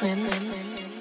friend. friend.